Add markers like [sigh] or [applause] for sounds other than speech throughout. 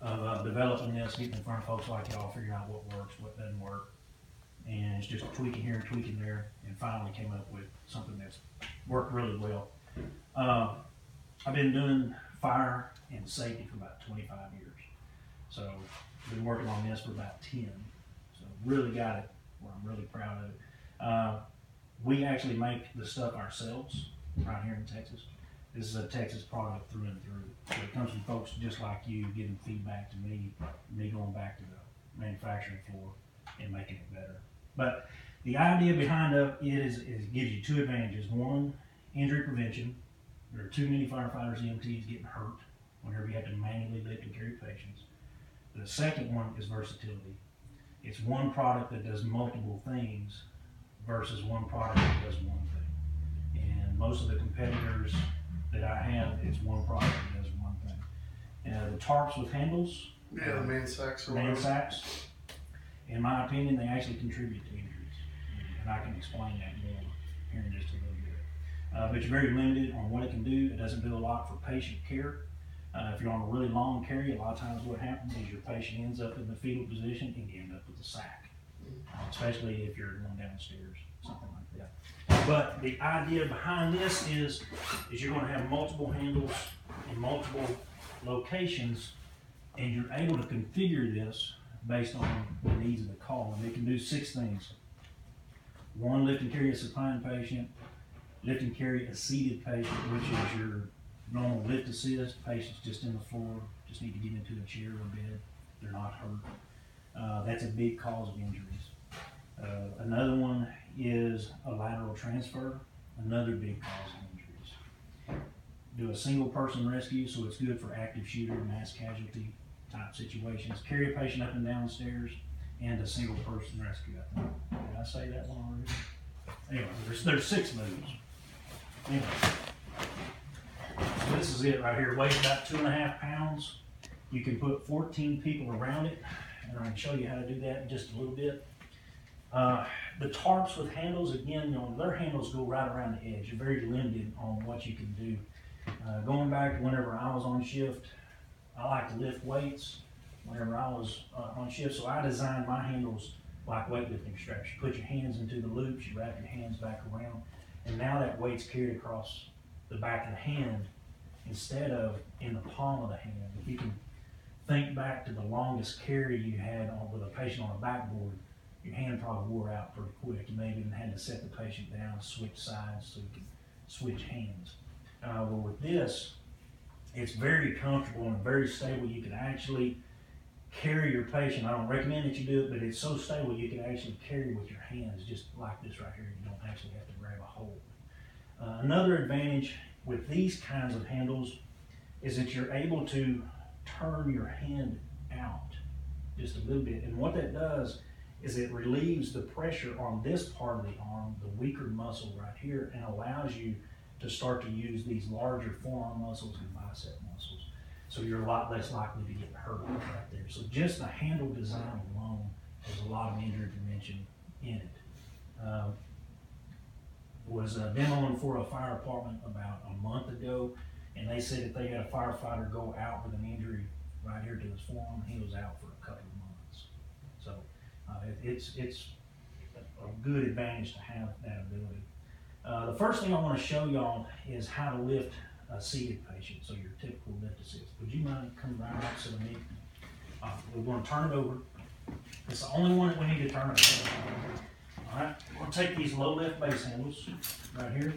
of uh, developing this, getting in front of folks like y'all, figuring out what works, what doesn't work. And it's just tweaking here and tweaking there, and finally came up with something that's worked really well. Uh, I've been doing fire and safety for about twenty-five years. So, been working on this for about ten. So, really got it, where I'm really proud of it. Uh, we actually make the stuff ourselves right here in Texas. This is a Texas product through and through. So it comes from folks just like you giving feedback to me, me going back to the manufacturing floor and making it better. But the idea behind it is, is it gives you two advantages. One, injury prevention. There are too many firefighters, EMTs getting hurt whenever you have to manually lift and carry patients. The second one is versatility. It's one product that does multiple things versus one product that does one thing. And most of the competitors that I have, is one product that does one thing. Uh, the tarps with handles, Yeah, the man sacks or man whatever. sacks, in my opinion, they actually contribute to injuries. And I can explain that more here in just a little bit. Uh, but you're very limited on what it can do. It doesn't do a lot for patient care. Uh, if you're on a really long carry, a lot of times what happens is your patient ends up in the fetal position and you end up with a sack. Especially if you're going downstairs, something like that. But the idea behind this is, is you're gonna have multiple handles in multiple locations, and you're able to configure this based on the needs of the call, and it can do six things. One, lift and carry a supine patient, lift and carry a seated patient, which is your normal lift assist, patient's just in the floor, just need to get into a chair or bed, they're not hurt. Uh, that's a big cause of injuries. Uh, another one is a lateral transfer, another big cause of injuries. Do a single person rescue, so it's good for active shooter, mass casualty type situations. Carry a patient up and down the stairs, and a single person rescue. I think. Did I say that one already? Anyway, there's, there's six moves. Anyway. So this is it right here, weighs about two and a half pounds. You can put fourteen people around it, and I can show you how to do that in just a little bit. Uh, the tarps with handles, again, you know, their handles go right around the edge. You're very limited on what you can do. Uh, going back to whenever I was on shift, I like to lift weights whenever I was uh, on shift, so I designed my handles like weightlifting straps. You put your hands into the loops, you wrap your hands back around, and now that weight's carried across the back of the hand instead of in the palm of the hand. You can think back to the longest carry you had on, with a patient on a backboard, your hand probably wore out pretty quick. You maybe even had to set the patient down, switch sides so you could switch hands. Uh, well, with this, it's very comfortable and very stable. You can actually carry your patient. I don't recommend that you do it, but it's so stable you can actually carry with your hands, just like this right here. You don't actually have to grab a hold. Uh, another advantage with these kinds of handles is that you're able to turn your hand out just a little bit. And what that does is it relieves the pressure on this part of the arm, the weaker muscle right here, and allows you to start to use these larger forearm muscles and bicep muscles. So you're a lot less likely to get hurt right there. So just the handle design alone has a lot of injury prevention in it. Um, was uh, demoing for a fire department about a month ago, and they said if they had a firefighter go out with an injury right here to his forearm, he was out for a couple of months. So uh, it, it's it's a, good advantage to have that ability. Uh, the first thing I want to show y'all is how to lift a seated patient, so your typical lift assist. Would you mind coming right opposite of me? Uh, we're going to turn it over. It's the only one that we need to turn it over. All right, gonna take these low lift base handles right here,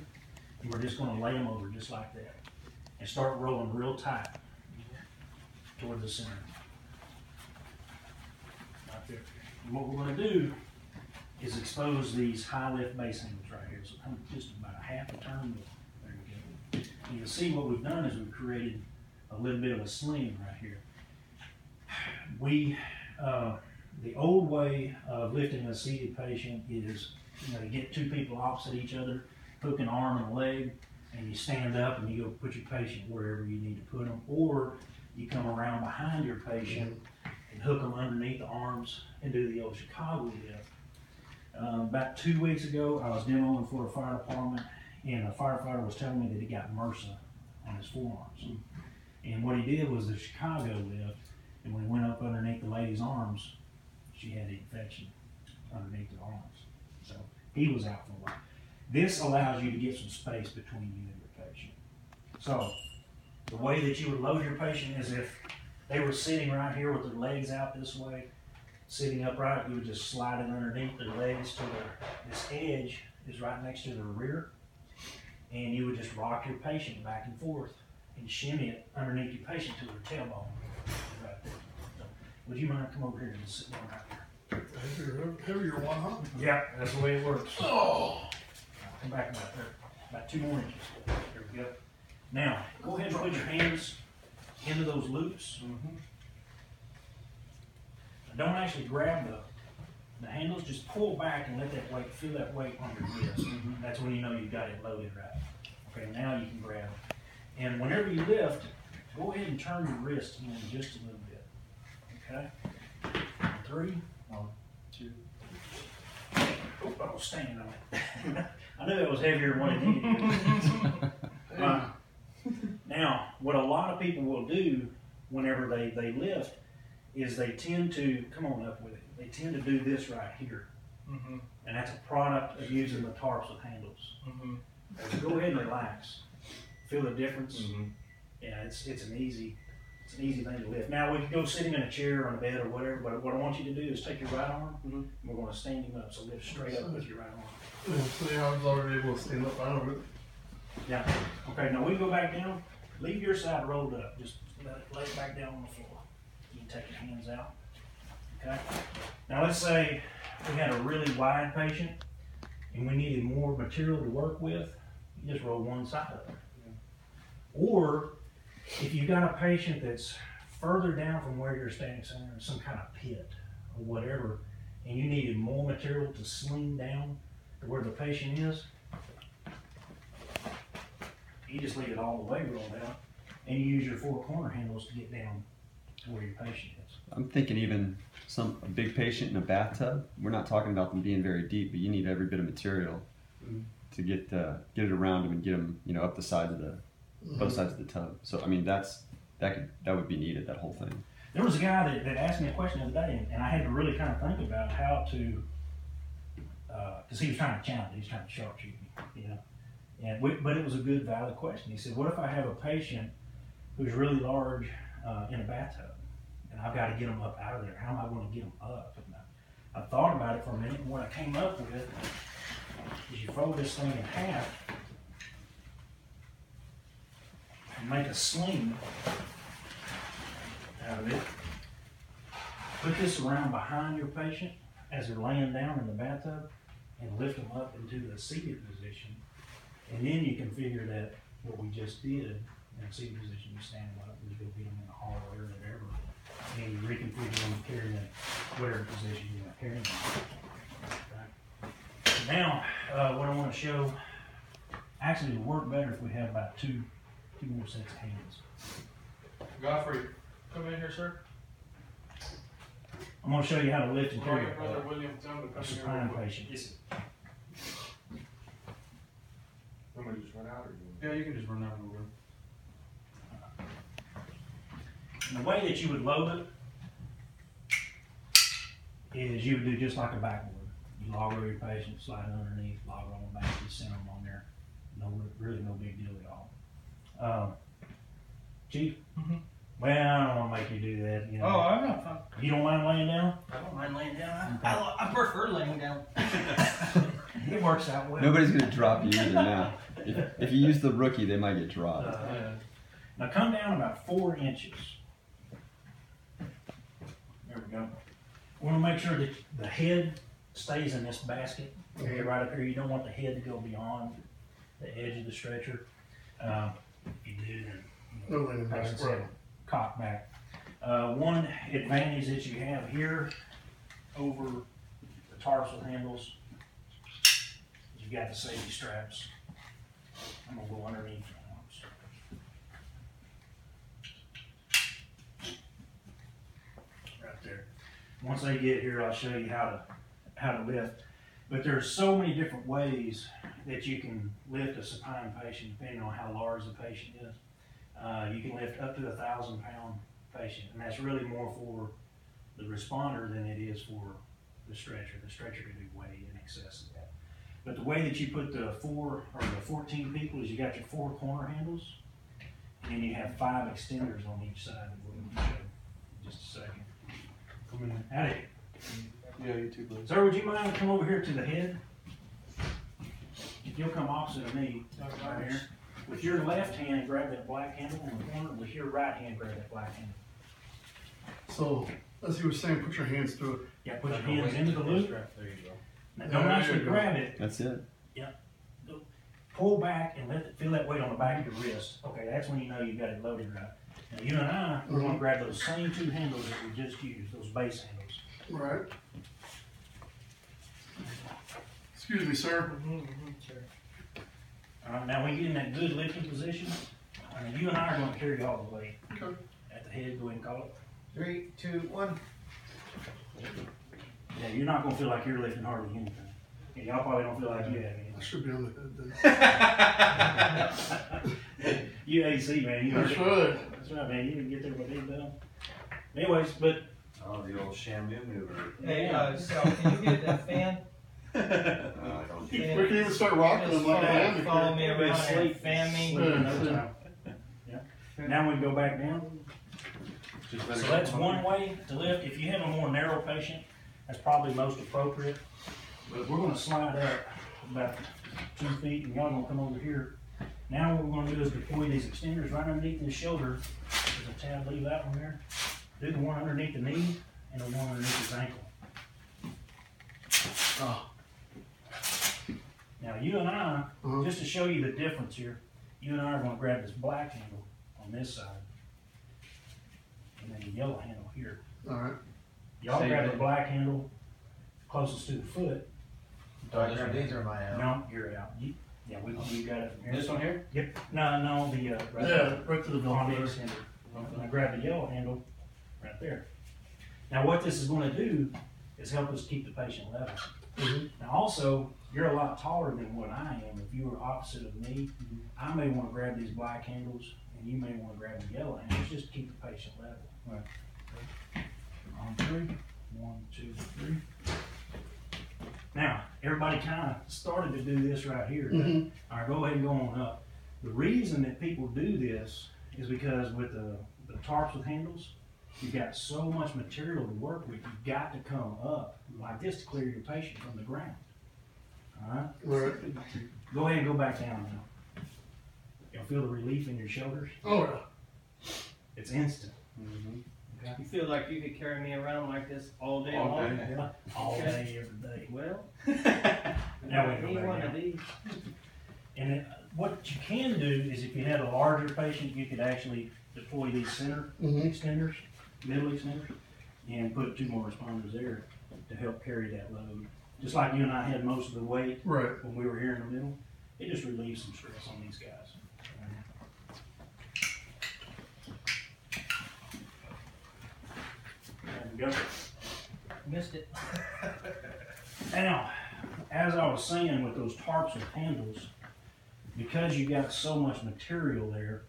and we're just gonna lay them over just like that, and start rolling real tight toward the center. Right there. And what we're gonna do is expose these high lift base handles right here, so come just about a half a turn. There you go. you'll see what we've done is we've created a little bit of a sling right here. We, uh, the old way of lifting a seated patient is, you know, you get two people opposite each other, hook an arm and a leg, and you stand up and you go put your patient wherever you need to put them, or you come around behind your patient and hook them underneath the arms and do the old Chicago lift. Uh, about two weeks ago, I was demoing for a fire department, and a firefighter was telling me that he got MRSA on his forearms. And what he did was the Chicago lift, And when he went up underneath the lady's arms, she had the infection underneath her arms. So he was out for a while. This allows you to get some space between you and your patient. So the way that you would load your patient is if they were sitting right here with their legs out this way, sitting upright, you would just slide it underneath their legs to their, this edge is right next to their rear. And you would just rock your patient back and forth and shimmy it underneath your patient to their tailbone. Right there. Would you mind come over here and sit down right there? Heavier, heavier one, huh? Yeah, that's the way it works. Oh. Come back about there, about two more inches. There we go. Now, go ahead and put your hands into those loops. Mm-hmm. Don't actually grab the, the handles, just pull back and let that weight, feel that weight on your wrist. Mm-hmm. That's when you know you've got it loaded right. Okay, now you can grab. And whenever you lift, go ahead and turn your wrist in just a little bit. Okay? Three, one, two. Oh, I was standing on it. [laughs] I knew it was heavier than what it needed to be. [laughs] Uh, Now, what a lot of people will do whenever they, they lift is they tend to, come on up with it, they tend to do this right here. Mm-hmm. And that's a product of using the tarps with handles. Mm-hmm. So Go ahead and relax. Feel the difference? Yeah, it's, it's an easy, it's an easy thing to lift. Now, we can go sitting in a chair or on a bed or whatever, but what I want you to do is take your right arm, Mhm. and we're gonna stand him up, so lift straight up with your right arm. Yeah, see, I was already able to stand up out of it. Yeah, okay, now we can go back down, leave your side rolled up, just let it, lay it back down on the floor. You can take your hands out, okay? Now, let's say we had a really wide patient, and we needed more material to work with, you just roll one side up. Or, if you've got a patient that's further down from where you're standing, somewhere in some kind of pit, or whatever, and you needed more material to sling down to where the patient is, you just leave it all the way rolled out, and you use your four corner handles to get down to where your patient is. I'm thinking even some a big patient in a bathtub. We're not talking about them being very deep, but you need every bit of material Mm. to get uh, get it around them and get them, you know, up the sides of the both sides of the tub. So I mean, that's that could that would be needed. That whole thing. There was a guy that, that asked me a question the other day, and, and I had to really kind of think about how to, because he was trying to challenge, he was trying to sharpshoot me, you know. And we, but it was a good, valid question. He said, "What if I have a patient who's really large uh, in a bathtub, and I've got to get them up out of there? How am I going to get them up?" And I, I thought about it for a minute, and what I came up with is you fold this thing in half and make a sling out of it. Put this around behind your patient as they're laying down in the bathtub and lift them up into the seated position. And then you can figure that what we just did in a seated position, you stand them up and you go get them in the hallway or whatever. And you reconfigure them and carry them whatever position you want to carry them. Now, uh, what I want to show, actually it'll work better if we have about two, two more sets of hands. Godfrey, come in here, sir. I'm gonna show you how to lift and Call carry your brother a, William, tell him to a come in here. supine quick. patient. Want me to just run out or you? Yeah, you can just run out of over. And the way that you would load it is you would do just like a backboard. You log roll your patient, slide it underneath, log roll them back, you center them on there. No, really no big deal at all. Um, Chief? Mhm. Well, I don't wanna make you do that, you know. Oh, I'm not fine. You don't mind laying down? I don't mind laying down. I, I, I prefer laying down. [laughs] It works out well. Nobody's gonna drop you either now. If, if you use the rookie, they might get dropped. Uh, Yeah. Now come down about four inches. There we go. We wanna make sure that the head stays in this basket area right up here. You don't want the head to go beyond the edge of the stretcher. Uh, if you do, then. you know, No leaning back, have right. Cock back. Uh, one advantage that you have here over the tarps with handles is you've got the safety straps. I'm gonna go underneath. Right there. Once they get here, I'll show you how to, how to lift. But there's so many different ways that you can lift a supine patient depending on how large the patient is. Uh, you can lift up to a thousand pound patient, and that's really more for the responder than it is for the stretcher. The stretcher can be way in excess of that. But the way that you put the four, or the fourteen people is you got your four corner handles, and then you have five extenders on each side of show. Just a second. Come in. Howdy. Yeah, you too, please. Sir, would you mind come over here to the head? If you'll come opposite of me, right here. With your left hand, grab that black handle on the corner, with your right hand, grab that black handle. So, as he was saying, put your hands through it. Yeah, put your hands into the loop. There you go. Now, don't actually There you go. grab it, That's it. Yeah. Pull back and let it, feel that weight on the back of your wrist. Okay, that's when you know you've got it loaded right. Now, you and I, we're gonna mm-hmm. grab those same two handles that we just used, those base handles. Right. Excuse me, sir. Mm-hmm, mm-hmm, all right, uh, now when you get in that good lifting position, I mean, you and I are gonna carry all the weight. Okay. At the head, go ahead and call it. Three, two, one. Yeah, you're not gonna feel like you're lifting hardly anything. And y'all probably don't feel like you have I should be on the head anything. You AC, man, you then. heard That's it. right. That's right, man, you didn't get there with these done. Anyways, but, Oh, the old Shamu mover. Hey, uh, Sal, can you get that fan? Uh, I don't We can even start rocking Just them like a follow- hammock. Follow me around and Sleep. fan me. sleep no time. Yeah. Now we go back down. Just better So get that's them one way to lift. If you have a more narrow patient, that's probably most appropriate. But we're gonna slide up about two feet and y'all gonna come over here. Now what we're gonna do is deploy these extenders right underneath his shoulder. There's a tab, leave that one there. Do the one underneath the knee and the one underneath his ankle. Oh. Now you and I, Uh-huh. just to show you the difference here, you and I are gonna grab this black handle on this side. And then the yellow handle here. All right. Y'all Same grab the thing. black handle closest to the foot. These are my out. No, you're out. You, yeah, we, you got it from here. This one here? Yep. No, no, the, uh, right Yeah, right to the on the velvet. extender. And I grab the yellow handle right there. Now, what this is gonna do is help us keep the patient level. Mhm. Now, also, you're a lot taller than what I am. If you were opposite of me, I may wanna grab these black handles and you may wanna grab the yellow handles, just to keep the patient level. Right. On three, one, two, three. Now, everybody kinda started to do this right here. Mhm. All right, go ahead and go on up. The reason that people do this is because with the, the tarps with handles, you've got so much material to work with, you've got to come up like this to clear your patient from the ground. All right, Right. go ahead and go back down now. You'll feel the relief in your shoulders. Oh, yeah. It's instant. You feel like you could carry me around like this all day All long? day. All Okay. day, every day. Well, Now we go any back one down. of these. And it, what you can do is if you had a larger patient, you could actually deploy these center Mhm. extenders, middle extenders, and put two more responders there to help carry that load. Just like you and I had most of the weight Right. when we were here in the middle, it just relieves some stress on these guys. There we go. Missed it. [laughs] Now, as I was saying with those tarps with handles, because you got so much material there,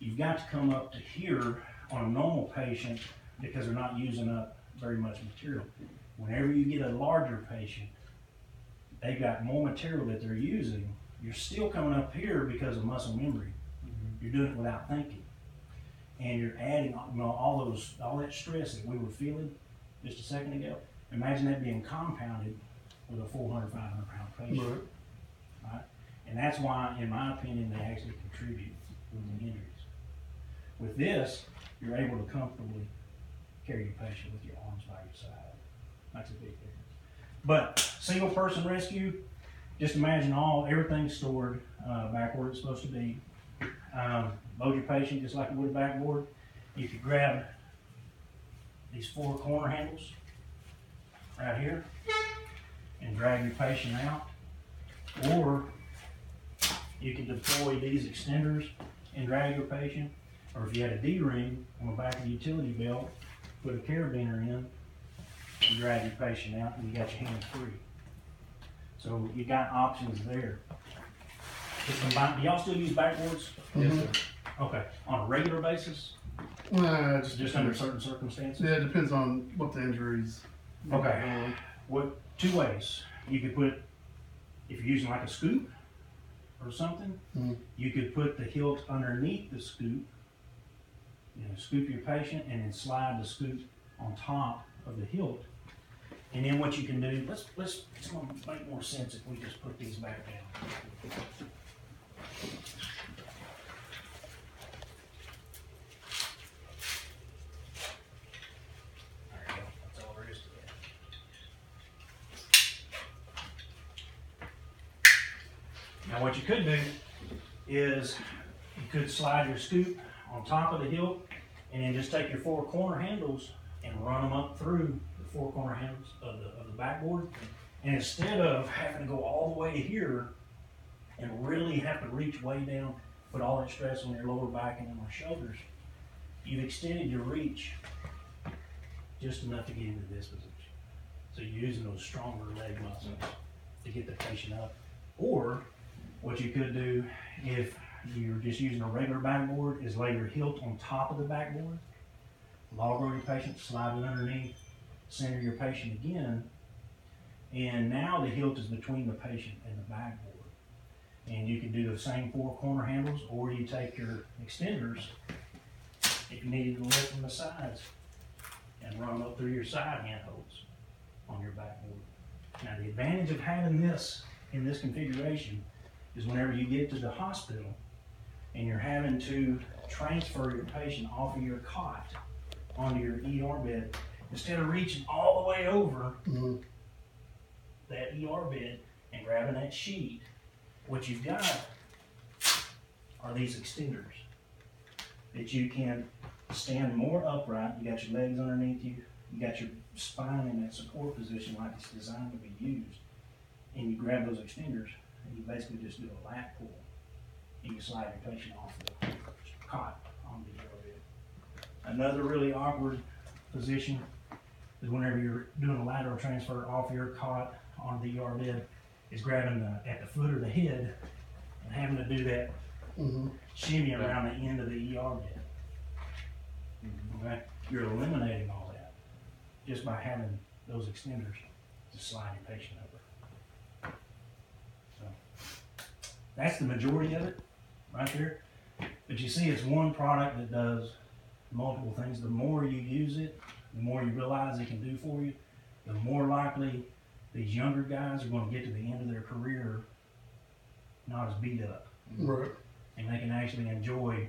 you've got to come up to here on a normal patient because they're not using up very much material. Whenever you get a larger patient, they've got more material that they're using. You're still coming up here because of muscle memory. Mm-hmm. You're doing it without thinking. And you're adding you know, all those all that stress that we were feeling just a second ago. Imagine that being compounded with a 400, 500 pound patient. Right. And that's why, in my opinion, they actually contribute with the injuries. With this, you're able to comfortably carry your patient with your arms by your side. That's a big difference. But single person rescue, just imagine all, everything stored uh, back where it's supposed to be. Um, load your patient just like you would a backboard. You could grab these four corner handles right here and drag your patient out. Or you can deploy these extenders and drag your patient. Or if you had a D-ring on the back of the utility belt, put a carabiner in and drag your patient out and you got your hands free. So you got options there. Just combine, do y'all still use backboards? Mhm. Okay, on a regular basis? Well, Just, just just under certain circumstances? Yeah, it depends on what the injuries. Okay. Uh, What, two ways. You could put, if you're using like a scoop or something, Mhm. you could put the hilt underneath the scoop. You know, scoop your patient and then slide the scoop on top of the hilt. And then what you can do, let's, let's, it's gonna make more sense if we just put these back down. There you go, that's all. Now what you could do is you could slide your scoop on top of the hilt and then just take your four corner handles and run them up through the four corner handles of the, of the backboard. And instead of having to go all the way here and really have to reach way down, put all that stress on your lower back and on my shoulders, you've extended your reach just enough to get into this position. So you're using those stronger leg muscles to get the patient up. Or what you could do if you're just using a regular backboard is lay your hilt on top of the backboard. Log roll your patient, slide it underneath, center your patient again. And now the hilt is between the patient and the backboard. And you can do the same four corner handles, or you take your extenders, if you needed to lift from the sides, and run them up through your side handholds on your backboard. Now, the advantage of having this in this configuration is whenever you get to the hospital and you're having to transfer your patient off of your cot onto your ER bed, instead of reaching all the way over mhm. that ER bed and grabbing that sheet, what you've got are these extenders that you can stand more upright. You got your legs underneath you. You got your spine in that support position like it's designed to be used. And you grab those extenders and you basically just do a lat pull. You slide your patient off the cot on the ER bed. Another really awkward position is whenever you're doing a lateral transfer off your cot onto the ER bed, is grabbing the, at the foot or the head and having to do that Mhm. shimmy around the end of the ER bed. Okay, you're eliminating all that just by having those extenders to slide your patient over. So, that's the majority of it, right there. But you see, it's one product that does multiple things. The more you use it, the more you realize it can do for you, the more likely these younger guys are gonna get to the end of their career not as beat up Right. and they can actually enjoy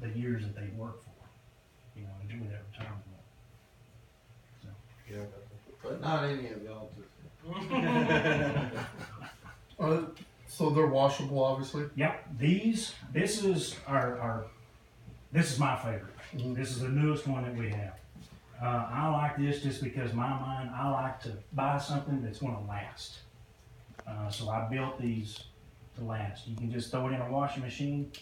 the years that they work for. You know, enjoy that retirement. So. Yeah, but not any of y'all do. [laughs] Uh, So they're washable, obviously. Yep, these, this is our, our, this is my favorite. Mhm. This is the newest one that we have. Uh, I like this just because my mind, I like to buy something that's gonna last. Uh, so I built these to last. You can just throw it in a washing machine,